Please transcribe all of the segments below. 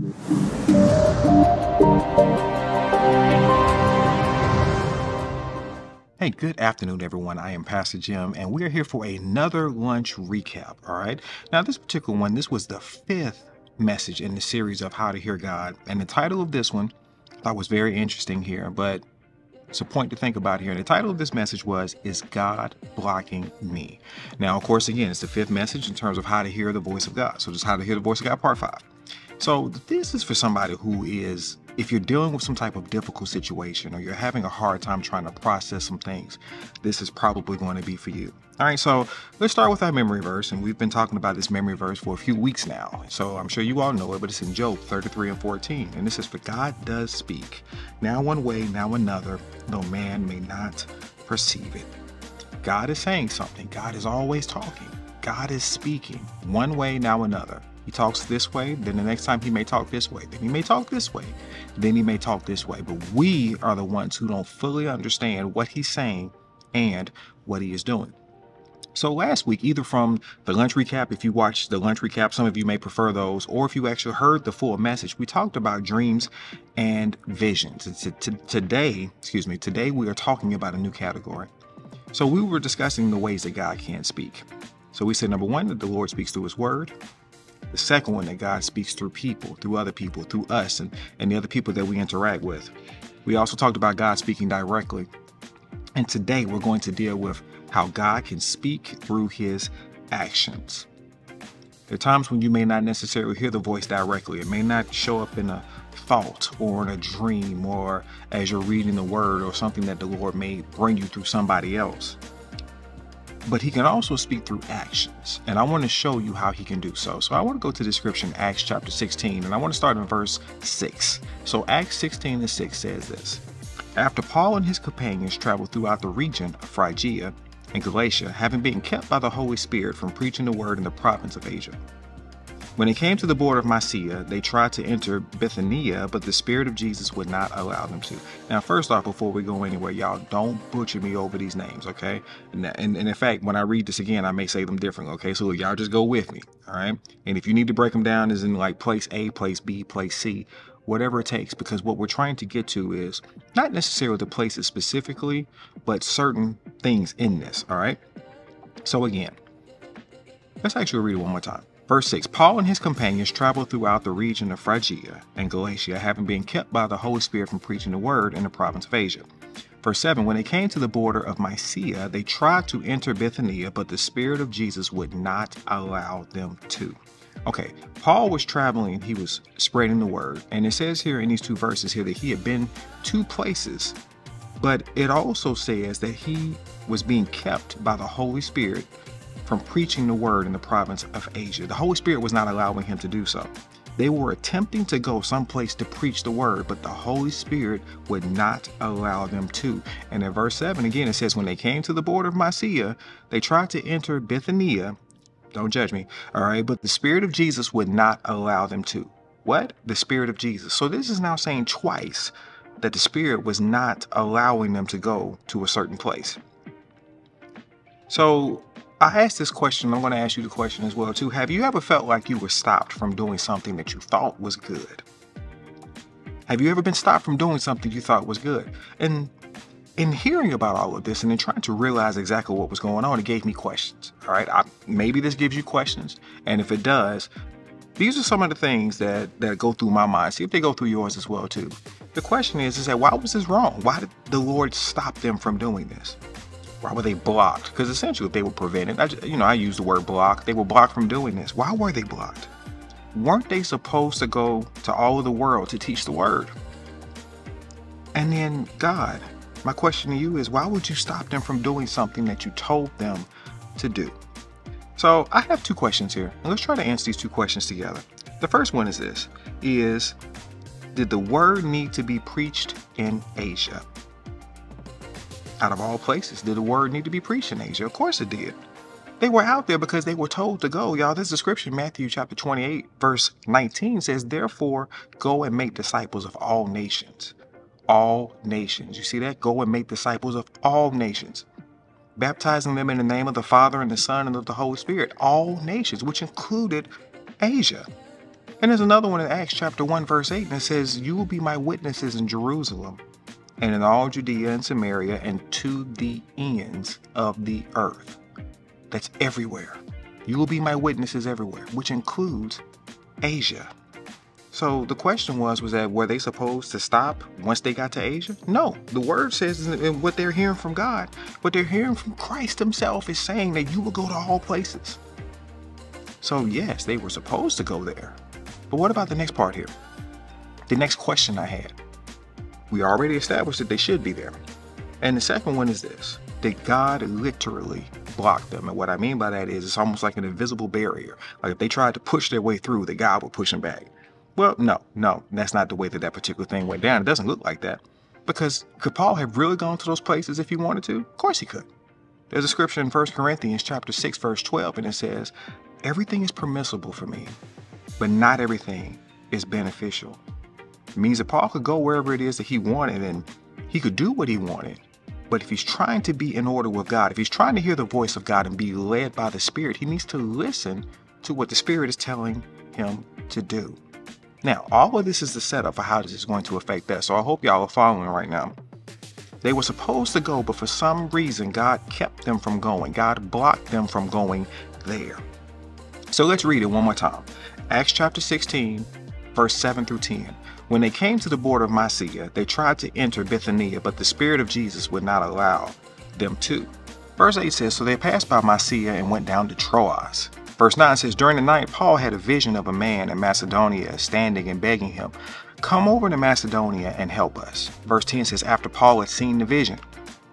Hey, good afternoon, everyone. I am Pastor Jim, and we are here for another lunch recap. All right. Now, this particular one, this was the fifth message in the series of How to Hear God. And the title of this one I thought was very interesting here, but it's a point to think about here. And the title of this message was, Is God Blocking Me? Now, of course, again, it's the fifth message in terms of how to hear the voice of God. So, just how to hear the voice of God, part five. So, this is for somebody who is if you're dealing with some type of difficult situation or you're having a hard time trying to process some things, this is probably going to be for you. All right, so let's start with our memory verse. And we've been talking about this memory verse for a few weeks now. So I'm sure you all know it, but it's in Job 33 and 14. And this is For God does speak, now one way, now another, though man may not perceive it. God is saying something, God is always talking, God is speaking, one way, now another. He talks this way, then the next time he may talk this way, then he may talk this way, then he may talk this way. But we are the ones who don't fully understand what he's saying and what he is doing. So last week, either from the lunch recap, if you watched the lunch recap, some of you may prefer those, or if you actually heard the full message, we talked about dreams and visions. Today, excuse me, today we are talking about a new category. So we were discussing the ways that God can speak. So we said number one, that the Lord speaks through his word. The second one, that God speaks through people, through other people, through us and, and the other people that we interact with. We also talked about God speaking directly. And today we're going to deal with how God can speak through his actions. There are times when you may not necessarily hear the voice directly. It may not show up in a thought or in a dream or as you're reading the word or something that the Lord may bring you through somebody else but he can also speak through actions. And I want to show you how he can do so. So I want to go to the description, Acts chapter 16, and I want to start in verse 6. So Acts 16 and 6 says this After Paul and his companions traveled throughout the region of Phrygia and Galatia, having been kept by the Holy Spirit from preaching the word in the province of Asia. When they came to the border of Mysia, they tried to enter Bithynia, but the Spirit of Jesus would not allow them to. Now, first off, before we go anywhere, y'all don't butcher me over these names, okay? And, and, and in fact, when I read this again, I may say them different, okay? So y'all just go with me, all right? And if you need to break them down as in like place A, place B, place C, whatever it takes, because what we're trying to get to is not necessarily the places specifically, but certain things in this, all right? So again, let's actually read it one more time. Verse 6 Paul and his companions traveled throughout the region of Phrygia and Galatia, having been kept by the Holy Spirit from preaching the word in the province of Asia. Verse 7 When they came to the border of Mysia, they tried to enter Bithynia, but the Spirit of Jesus would not allow them to. Okay, Paul was traveling, he was spreading the word, and it says here in these two verses here that he had been two places, but it also says that he was being kept by the Holy Spirit from preaching the word in the province of Asia. The Holy Spirit was not allowing him to do so. They were attempting to go someplace to preach the word, but the Holy Spirit would not allow them to. And in verse 7 again, it says, When they came to the border of Mysia, they tried to enter Bithynia. Don't judge me, all right? But the Spirit of Jesus would not allow them to. What? The Spirit of Jesus. So this is now saying twice that the Spirit was not allowing them to go to a certain place. So I asked this question, I'm going to ask you the question as well too. Have you ever felt like you were stopped from doing something that you thought was good? Have you ever been stopped from doing something you thought was good? And in hearing about all of this and in trying to realize exactly what was going on, it gave me questions. All right, I, maybe this gives you questions, and if it does, these are some of the things that that go through my mind. See if they go through yours as well too. The question is, is that why was this wrong? Why did the Lord stop them from doing this? Why were they blocked? Because essentially, they were prevented, I, you know, I use the word blocked. They were blocked from doing this. Why were they blocked? Weren't they supposed to go to all of the world to teach the word? And then God, my question to you is, why would you stop them from doing something that you told them to do? So I have two questions here, and let's try to answer these two questions together. The first one is this: Is did the word need to be preached in Asia? Out of all places, did the word need to be preached in Asia? Of course it did. They were out there because they were told to go. Y'all, this description, Matthew chapter 28, verse 19 says, Therefore, go and make disciples of all nations. All nations. You see that? Go and make disciples of all nations. Baptizing them in the name of the Father and the Son and of the Holy Spirit. All nations, which included Asia. And there's another one in Acts chapter 1, verse 8, and it says, You will be my witnesses in Jerusalem and in all Judea and Samaria and to the ends of the earth. That's everywhere. You will be my witnesses everywhere, which includes Asia. So the question was, was that were they supposed to stop once they got to Asia? No. The word says in what they're hearing from God, what they're hearing from Christ himself is saying that you will go to all places. So yes, they were supposed to go there. But what about the next part here? The next question I had. We already established that they should be there. And the second one is this that God literally blocked them. And what I mean by that is it's almost like an invisible barrier. Like if they tried to push their way through, that God would push them back. Well, no, no, that's not the way that that particular thing went down. It doesn't look like that. Because could Paul have really gone to those places if he wanted to? Of course he could. There's a scripture in 1 Corinthians chapter 6, verse 12, and it says, Everything is permissible for me, but not everything is beneficial. Means that Paul could go wherever it is that he wanted and he could do what he wanted. But if he's trying to be in order with God, if he's trying to hear the voice of God and be led by the Spirit, he needs to listen to what the Spirit is telling him to do. Now, all of this is the setup for how this is going to affect us. So I hope y'all are following right now. They were supposed to go, but for some reason, God kept them from going. God blocked them from going there. So let's read it one more time. Acts chapter 16, verse 7 through 10. When they came to the border of Mysia, they tried to enter Bithynia, but the Spirit of Jesus would not allow them to. Verse 8 says, So they passed by Mysia and went down to Troas. Verse 9 says, During the night, Paul had a vision of a man in Macedonia standing and begging him, Come over to Macedonia and help us. Verse 10 says, After Paul had seen the vision,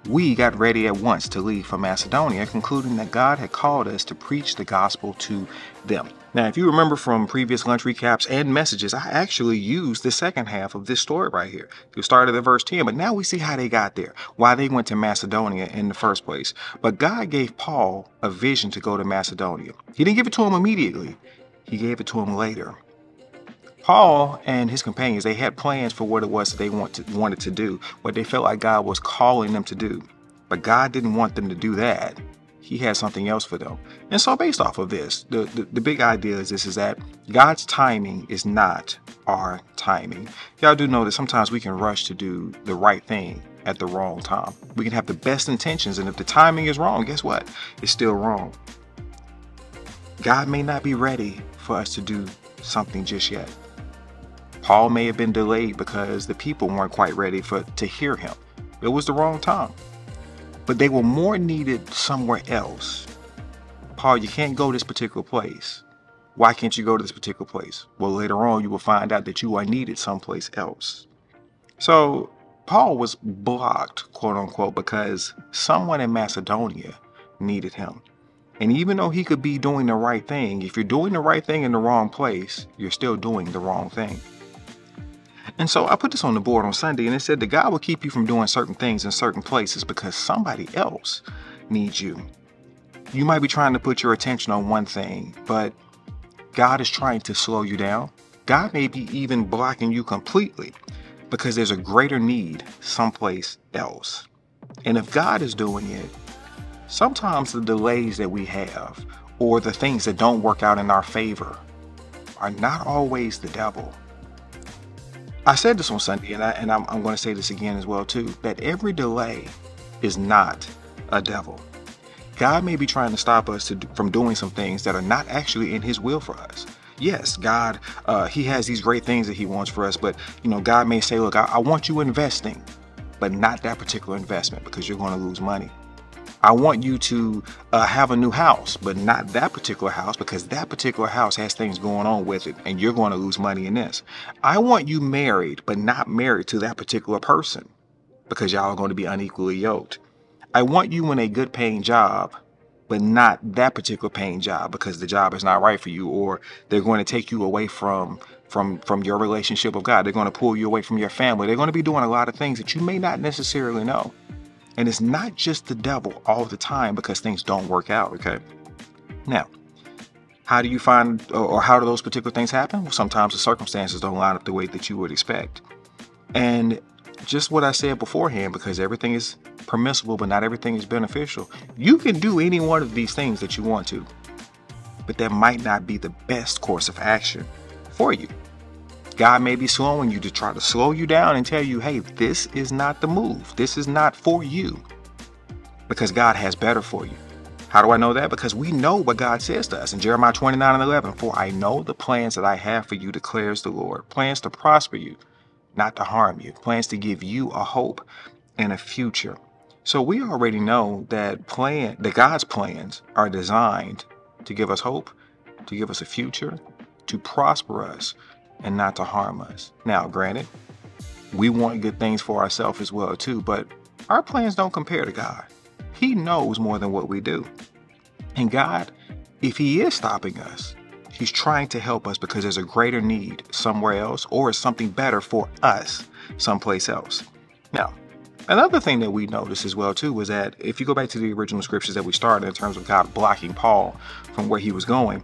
we got ready at once to leave for Macedonia, concluding that God had called us to preach the gospel to them. Now, if you remember from previous lunch recaps and messages, I actually used the second half of this story right here. You started at verse 10, but now we see how they got there, why they went to Macedonia in the first place. But God gave Paul a vision to go to Macedonia. He didn't give it to him immediately, he gave it to him later. Paul and his companions, they had plans for what it was that they want to, wanted to do, what they felt like God was calling them to do. But God didn't want them to do that he had something else for them. And so based off of this, the, the, the, big idea is this is that God's timing is not our timing. Y'all do know that sometimes we can rush to do the right thing at the wrong time. We can have the best intentions, and if the timing is wrong, guess what? It's still wrong. God may not be ready for us to do something just yet. Paul may have been delayed because the people weren't quite ready for to hear him. It was the wrong time but they were more needed somewhere else. Paul, you can't go this particular place. Why can't you go to this particular place? Well, later on, you will find out that you are needed someplace else. So, Paul was blocked, quote unquote, because someone in Macedonia needed him. And even though he could be doing the right thing, if you're doing the right thing in the wrong place, you're still doing the wrong thing. And so I put this on the board on Sunday and it said that God will keep you from doing certain things in certain places because somebody else needs you. You might be trying to put your attention on one thing, but God is trying to slow you down. God may be even blocking you completely because there's a greater need someplace else. And if God is doing it, sometimes the delays that we have or the things that don't work out in our favor are not always the devil. I said this on Sunday, and, I, and I'm, I'm going to say this again as well too, that every delay is not a devil. God may be trying to stop us to, from doing some things that are not actually in His will for us. Yes, God, uh, He has these great things that He wants for us, but you know, God may say, "Look, I, I want you investing, but not that particular investment because you're going to lose money." I want you to uh, have a new house, but not that particular house because that particular house has things going on with it and you're going to lose money in this. I want you married, but not married to that particular person because y'all are going to be unequally yoked. I want you in a good paying job, but not that particular paying job because the job is not right for you or they're going to take you away from from from your relationship with God. They're going to pull you away from your family. They're going to be doing a lot of things that you may not necessarily know. And it's not just the devil all the time because things don't work out, okay? Now, how do you find or how do those particular things happen? Well, sometimes the circumstances don't line up the way that you would expect. And just what I said beforehand, because everything is permissible, but not everything is beneficial. You can do any one of these things that you want to, but that might not be the best course of action for you. God may be slowing you to try to slow you down and tell you, hey, this is not the move. This is not for you. Because God has better for you. How do I know that? Because we know what God says to us in Jeremiah 29 and 11. For I know the plans that I have for you, declares the Lord. Plans to prosper you, not to harm you. Plans to give you a hope and a future. So we already know that plan that God's plans are designed to give us hope, to give us a future, to prosper us, and not to harm us. Now, granted, we want good things for ourselves as well too, but our plans don't compare to God. He knows more than what we do. And God, if He is stopping us, He's trying to help us because there's a greater need somewhere else or something better for us someplace else. Now, another thing that we noticed as well too was that if you go back to the original scriptures that we started in terms of God blocking Paul from where he was going,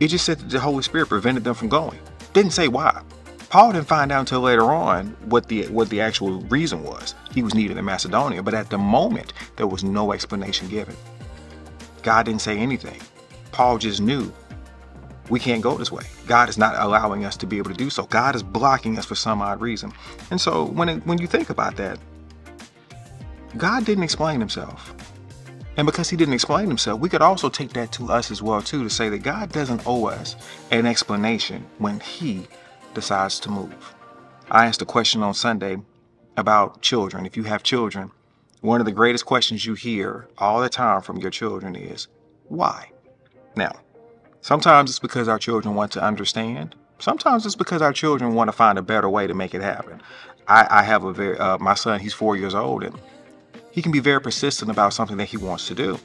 it just said that the Holy Spirit prevented them from going. Didn't say why. Paul didn't find out until later on what the what the actual reason was. He was needed in Macedonia, but at the moment there was no explanation given. God didn't say anything. Paul just knew we can't go this way. God is not allowing us to be able to do so. God is blocking us for some odd reason. And so when it, when you think about that, God didn't explain himself. And because he didn't explain himself, we could also take that to us as well too to say that God doesn't owe us an explanation when he decides to move. I asked a question on Sunday about children. If you have children, one of the greatest questions you hear all the time from your children is, why? Now, sometimes it's because our children want to understand. Sometimes it's because our children want to find a better way to make it happen. I, I have a very, uh, my son, he's four years old, and he can be very persistent about something that he wants to do.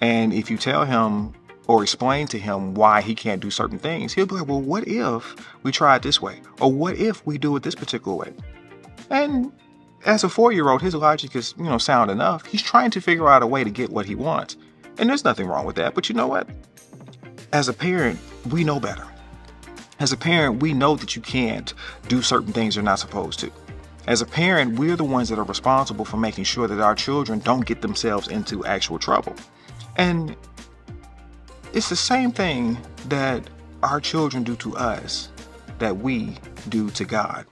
And if you tell him or explain to him why he can't do certain things, he'll be like, well, what if we try it this way? Or what if we do it this particular way? And as a four-year-old, his logic is, you know, sound enough. He's trying to figure out a way to get what he wants. And there's nothing wrong with that. But you know what? As a parent, we know better. As a parent, we know that you can't do certain things you're not supposed to. As a parent, we're the ones that are responsible for making sure that our children don't get themselves into actual trouble. And it's the same thing that our children do to us that we do to God.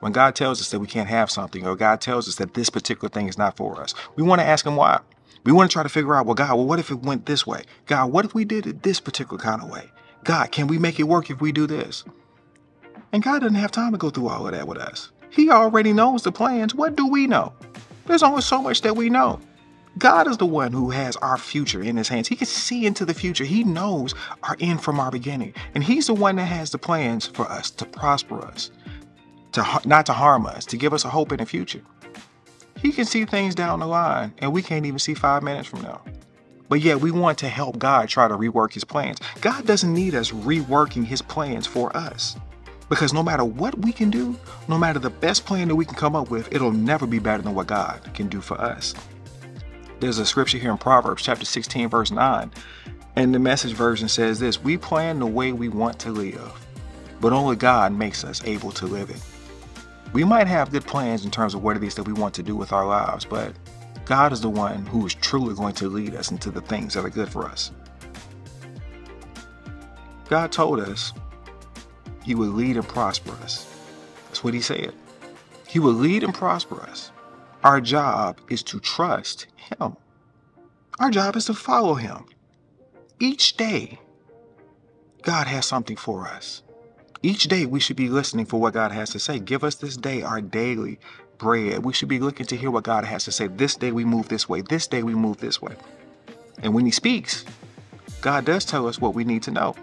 When God tells us that we can't have something, or God tells us that this particular thing is not for us, we want to ask Him why. We want to try to figure out, well, God, well, what if it went this way? God, what if we did it this particular kind of way? God, can we make it work if we do this? And God doesn't have time to go through all of that with us. He already knows the plans. What do we know? There's only so much that we know. God is the one who has our future in his hands. He can see into the future. He knows our end from our beginning. And he's the one that has the plans for us to prosper us, to not to harm us, to give us a hope in the future. He can see things down the line and we can't even see 5 minutes from now. But yet we want to help God try to rework his plans. God doesn't need us reworking his plans for us. Because no matter what we can do, no matter the best plan that we can come up with, it'll never be better than what God can do for us. There's a scripture here in Proverbs chapter 16, verse 9. And the message version says this We plan the way we want to live, but only God makes us able to live it. We might have good plans in terms of what it is that we want to do with our lives, but God is the one who is truly going to lead us into the things that are good for us. God told us He would lead and prosper us. That's what He said. He would lead and prosper us. Our job is to trust Him. Our job is to follow Him. Each day, God has something for us. Each day, we should be listening for what God has to say. Give us this day our daily bread. We should be looking to hear what God has to say. This day, we move this way. This day, we move this way. And when He speaks, God does tell us what we need to know.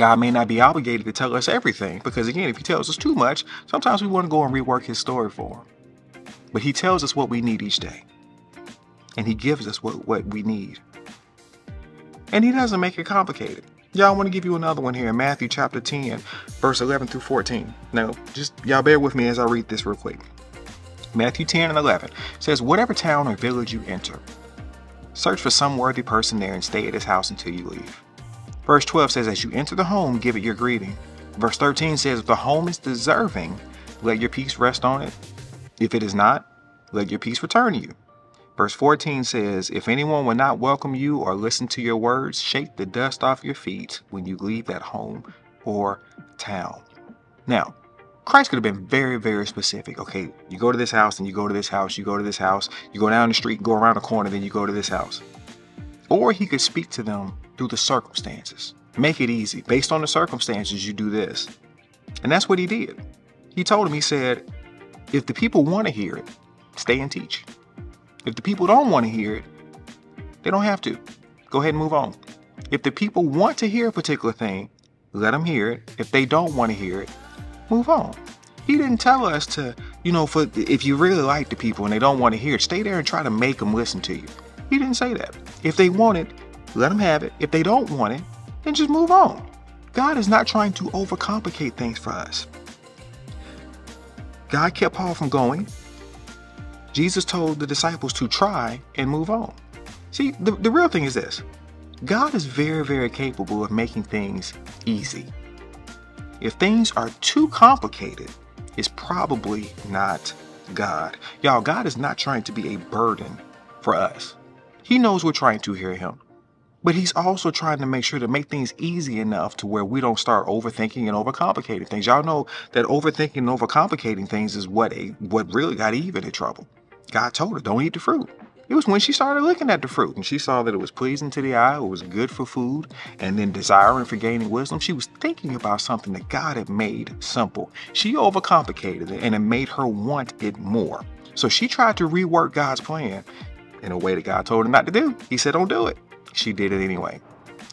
God may not be obligated to tell us everything because, again, if He tells us too much, sometimes we want to go and rework His story for Him. But he tells us what we need each day. And he gives us what, what we need. And he doesn't make it complicated. Y'all want to give you another one here in Matthew chapter 10, verse 11 through 14. Now, just y'all bear with me as I read this real quick. Matthew 10 and 11 says, Whatever town or village you enter, search for some worthy person there and stay at his house until you leave. Verse 12 says, As you enter the home, give it your greeting. Verse 13 says, If the home is deserving, let your peace rest on it. If it is not, let your peace return to you. Verse 14 says, If anyone will not welcome you or listen to your words, shake the dust off your feet when you leave that home or town. Now, Christ could have been very, very specific. Okay, you go to this house and you go to this house, you go to this house, you go down the street, go around the corner, then you go to this house. Or he could speak to them through the circumstances. Make it easy. Based on the circumstances, you do this. And that's what he did. He told him, he said, if the people want to hear it, stay and teach. If the people don't want to hear it, they don't have to. Go ahead and move on. If the people want to hear a particular thing, let them hear it. If they don't want to hear it, move on. He didn't tell us to, you know, for if you really like the people and they don't want to hear it, stay there and try to make them listen to you. He didn't say that. If they want it, let them have it. If they don't want it, then just move on. God is not trying to overcomplicate things for us. God kept Paul from going. Jesus told the disciples to try and move on. See, the, the real thing is this God is very, very capable of making things easy. If things are too complicated, it's probably not God. Y'all, God is not trying to be a burden for us. He knows we're trying to hear Him. But he's also trying to make sure to make things easy enough to where we don't start overthinking and overcomplicating things. Y'all know that overthinking and overcomplicating things is what a what really got Eve into trouble. God told her, don't eat the fruit. It was when she started looking at the fruit and she saw that it was pleasing to the eye, it was good for food, and then desiring for gaining wisdom. She was thinking about something that God had made simple. She overcomplicated it and it made her want it more. So she tried to rework God's plan in a way that God told her not to do. He said, don't do it. She did it anyway.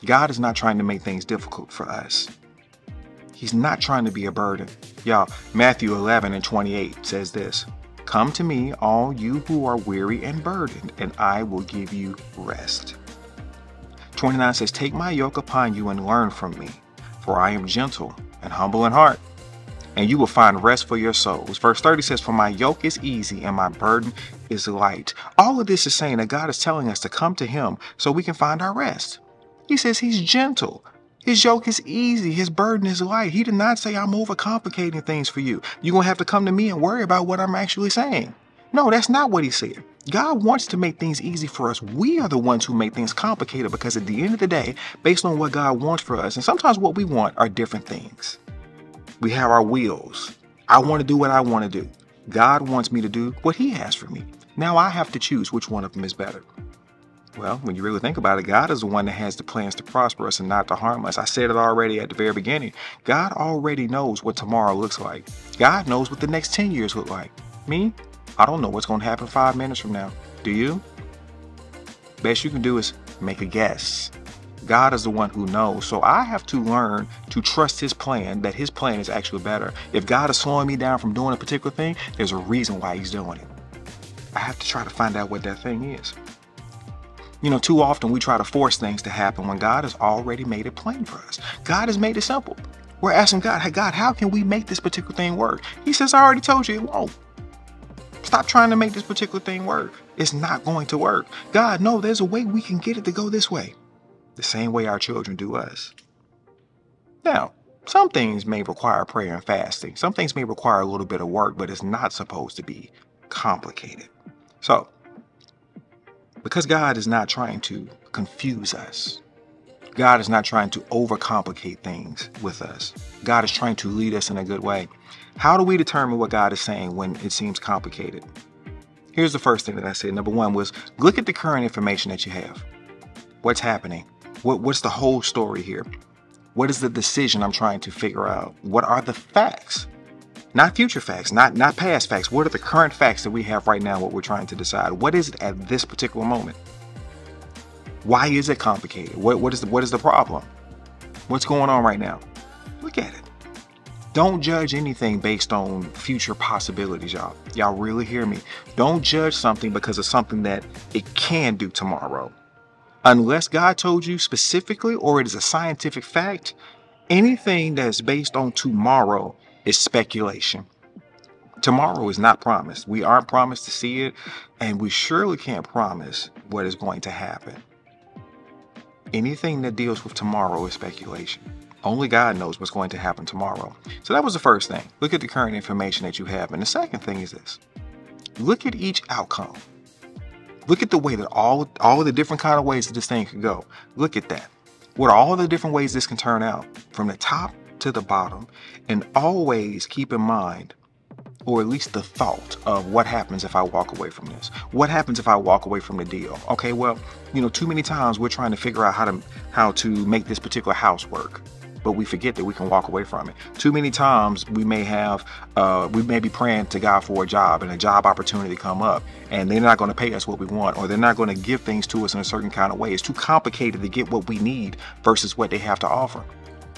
God is not trying to make things difficult for us. He's not trying to be a burden. Y'all, Matthew 11 and 28 says this Come to me, all you who are weary and burdened, and I will give you rest. 29 says, Take my yoke upon you and learn from me, for I am gentle and humble in heart, and you will find rest for your souls. Verse 30 says, For my yoke is easy and my burden is light. All of this is saying that God is telling us to come to Him so we can find our rest. He says He's gentle. His yoke is easy. His burden is light. He did not say, I'm overcomplicating things for you. You're going to have to come to me and worry about what I'm actually saying. No, that's not what he said. God wants to make things easy for us. We are the ones who make things complicated because at the end of the day, based on what God wants for us, and sometimes what we want are different things. We have our wheels. I want to do what I want to do. God wants me to do what He has for me. Now I have to choose which one of them is better. Well, when you really think about it, God is the one that has the plans to prosper us and not to harm us. I said it already at the very beginning. God already knows what tomorrow looks like. God knows what the next 10 years look like. Me? I don't know what's going to happen five minutes from now. Do you? Best you can do is make a guess. God is the one who knows. So I have to learn to trust his plan, that his plan is actually better. If God is slowing me down from doing a particular thing, there's a reason why he's doing it. I have to try to find out what that thing is. You know, too often we try to force things to happen when God has already made it plain for us. God has made it simple. We're asking God, hey, God, how can we make this particular thing work? He says, I already told you it won't. Stop trying to make this particular thing work. It's not going to work. God, no, there's a way we can get it to go this way the same way our children do us. Now, some things may require prayer and fasting. Some things may require a little bit of work, but it's not supposed to be complicated. So, because God is not trying to confuse us, God is not trying to overcomplicate things with us. God is trying to lead us in a good way. How do we determine what God is saying when it seems complicated? Here's the first thing that I said. Number one was look at the current information that you have. What's happening? What, what's the whole story here? What is the decision I'm trying to figure out? What are the facts? Not future facts, not, not past facts. What are the current facts that we have right now, what we're trying to decide? What is it at this particular moment? Why is it complicated? What, what, is the, what is the problem? What's going on right now? Look at it. Don't judge anything based on future possibilities, y'all. Y'all really hear me. Don't judge something because of something that it can do tomorrow unless God told you specifically or it is a scientific fact, anything that's based on tomorrow is speculation. Tomorrow is not promised. We aren't promised to see it, and we surely can't promise what is going to happen. Anything that deals with tomorrow is speculation. Only God knows what's going to happen tomorrow. So that was the first thing. Look at the current information that you have. And the second thing is this look at each outcome. Look at the way that all all the different kind of ways that this thing could go. Look at that. What are all the different ways this can turn out? From the top to the bottom and always keep in mind or at least the thought of what happens if I walk away from this. What happens if I walk away from the deal? Okay, well, you know, too many times we're trying to figure out how to how to make this particular house work. But we forget that we can walk away from it. Too many times we may have, uh, we may be praying to God for a job and a job opportunity come up, and they're not going to pay us what we want, or they're not going to give things to us in a certain kind of way. It's too complicated to get what we need versus what they have to offer.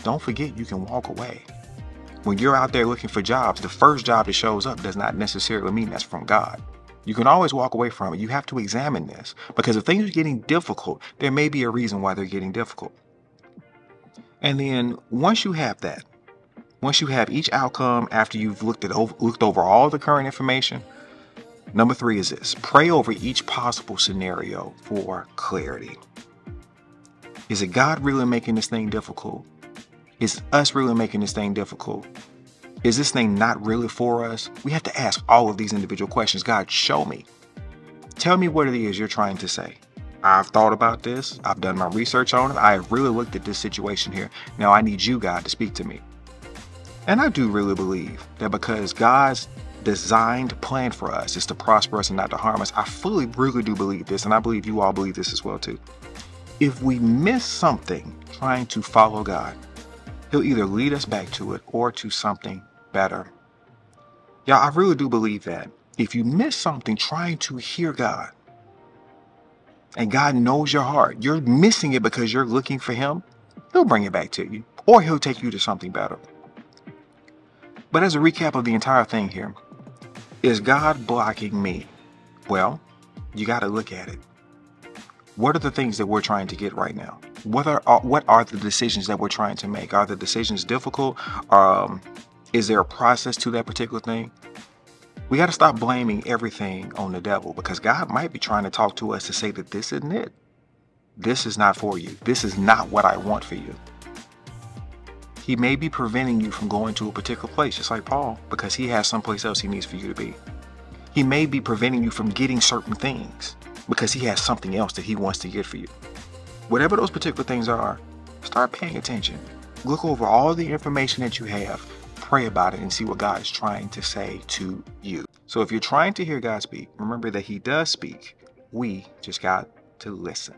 Don't forget you can walk away when you're out there looking for jobs, the first job that shows up does not necessarily mean that's from God. You can always walk away from it. You have to examine this because if things are getting difficult, there may be a reason why they're getting difficult. And then once you have that, once you have each outcome after you've looked at looked over all the current information, number three is this: pray over each possible scenario for clarity. Is it God really making this thing difficult? Is us really making this thing difficult? Is this thing not really for us? We have to ask all of these individual questions. God, show me. Tell me what it is you're trying to say. I've thought about this. I've done my research on it. I have really looked at this situation here. Now I need you, God, to speak to me. And I do really believe that because God's designed plan for us is to prosper us and not to harm us, I fully, really do believe this. And I believe you all believe this as well, too. If we miss something trying to follow God, He'll either lead us back to it or to something better. Yeah, I really do believe that. If you miss something trying to hear God, and God knows your heart, you're missing it because you're looking for Him, He'll bring it back to you, or He'll take you to something better. But as a recap of the entire thing here, is God blocking me? Well, you got to look at it. What are the things that we're trying to get right now? what are uh, what are the decisions that we're trying to make? Are the decisions difficult? Um, is there a process to that particular thing? We got to stop blaming everything on the devil because God might be trying to talk to us to say that this isn't it. This is not for you. This is not what I want for you. He may be preventing you from going to a particular place, just like Paul, because he has someplace else he needs for you to be. He may be preventing you from getting certain things because he has something else that he wants to get for you. Whatever those particular things are, start paying attention. Look over all the information that you have, pray about it, and see what God is trying to say to you. So if you're trying to hear God speak, remember that He does speak. We just got to listen.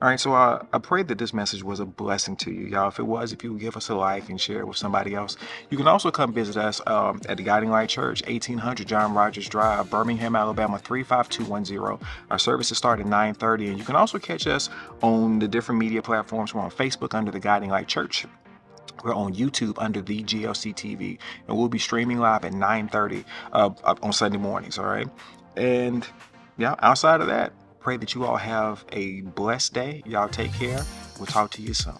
All right, so uh, I pray that this message was a blessing to you, y'all. If it was, if you would give us a like and share it with somebody else. You can also come visit us um, at the Guiding Light Church, 1800 John Rogers Drive, Birmingham, Alabama, 35210. Our services start at 9.30, and you can also catch us on the different media platforms. We're on Facebook under the Guiding Light Church. We're on YouTube under the GLC TV, and we'll be streaming live at 9.30 uh, on Sunday mornings, all right? And yeah, outside of that, Pray that you all have a blessed day. Y'all take care. We'll talk to you soon.